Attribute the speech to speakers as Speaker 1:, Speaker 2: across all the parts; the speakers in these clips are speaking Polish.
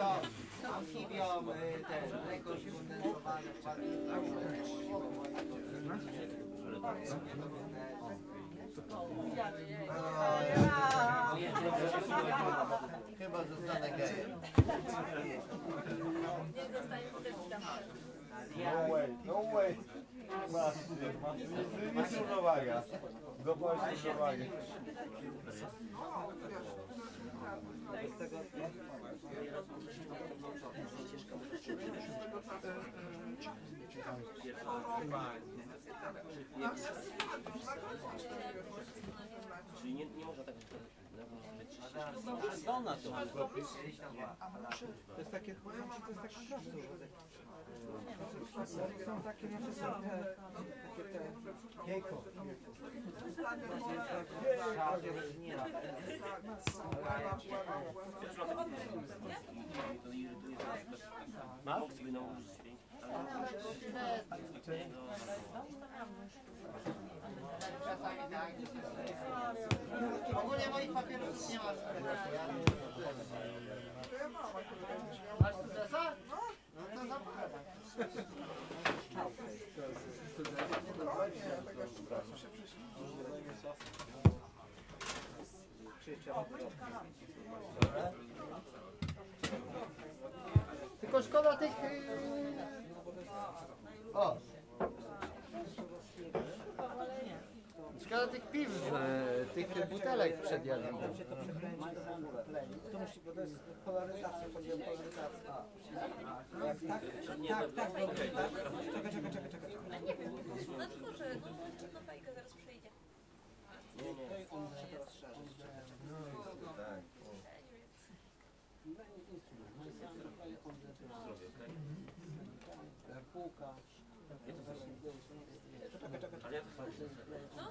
Speaker 1: amfibią, y, ten, mleko skondensowane,
Speaker 2: Chyba zostanę gejem.
Speaker 3: No way, no way. Masz, jest równowaga. Złapałeś równowagę.
Speaker 4: Czyli nie, nie można tak
Speaker 1: Żona to.
Speaker 5: To jest takie, to jest taki prosty Są takie nasze są te, takie te
Speaker 1: Jejko.
Speaker 4: Mógł
Speaker 1: Tylko szkoda tych... yy, O! Szkoda tych piw, z, tych butelek przed jadem.
Speaker 5: To musi, to jest polaryzacja, polaryzację. Jak tak, tak, tak, tak. Czekaj, czekaj, czekaj, czekaj.
Speaker 6: No tylko, że no fajka zaraz przyjdzie.
Speaker 5: Półka.
Speaker 7: Okej.
Speaker 4: Kto ma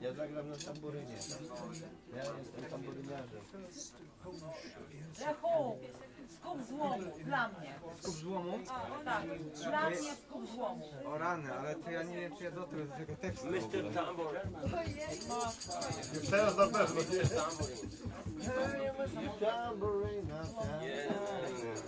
Speaker 2: Ja zagram na tamburynie. Ja jestem tamburyniarzem.
Speaker 8: Lechu, skup złomu, dla mnie.
Speaker 5: Skup złomu?
Speaker 8: Tak, dla mnie skup złomu.
Speaker 5: O rany, ale to ja nie wiem, czy ja dotrę do tego tekstu.
Speaker 4: Mr. Tambour.
Speaker 3: Teraz na pewno.
Speaker 2: Tamburyna, Musisz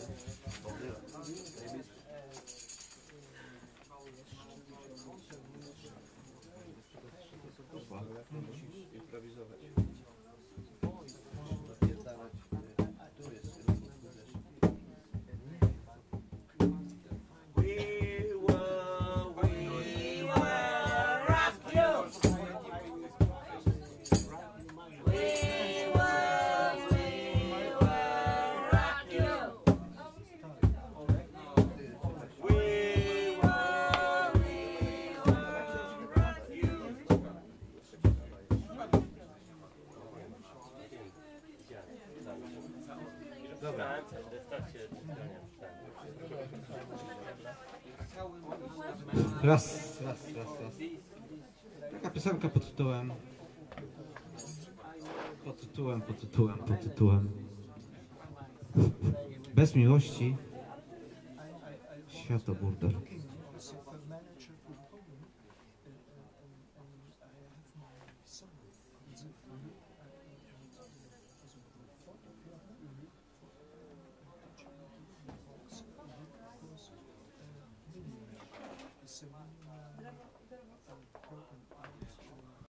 Speaker 4: Dobra.
Speaker 7: Raz, raz, raz, raz. Taka piosenka pod tytułem. Pod tytułem, pod tytułem, pod tytułem. Bez miłości. Świat to burdel.